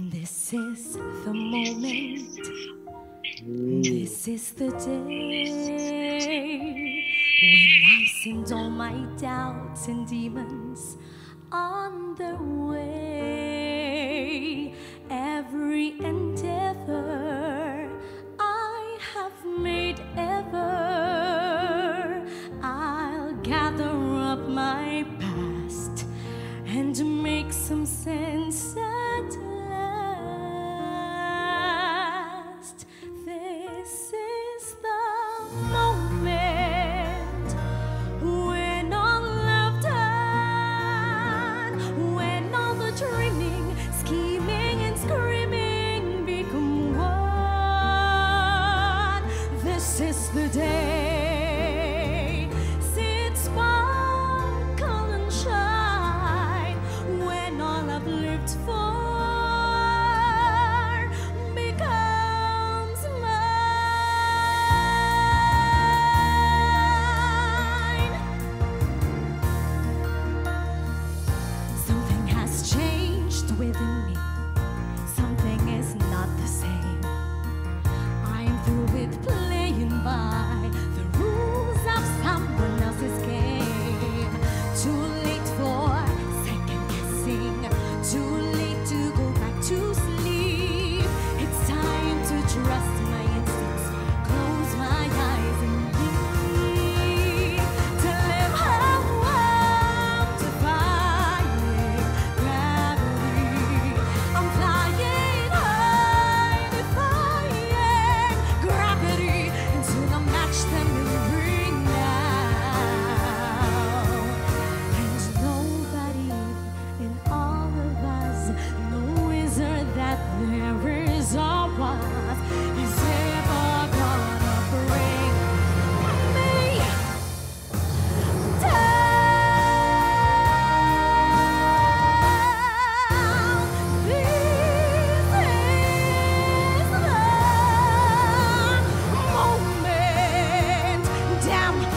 This is the moment. This is the day when I send all my doubts and demons on their way. Every endeavor I have made ever, I'll gather up my past and make some sense at down.